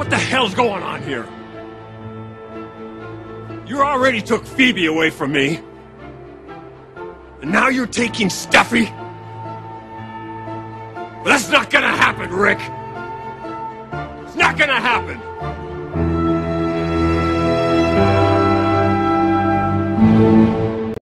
What the hell's going on here? You already took Phoebe away from me. And now you're taking Steffy? But that's not gonna happen, Rick. It's not gonna happen. thank you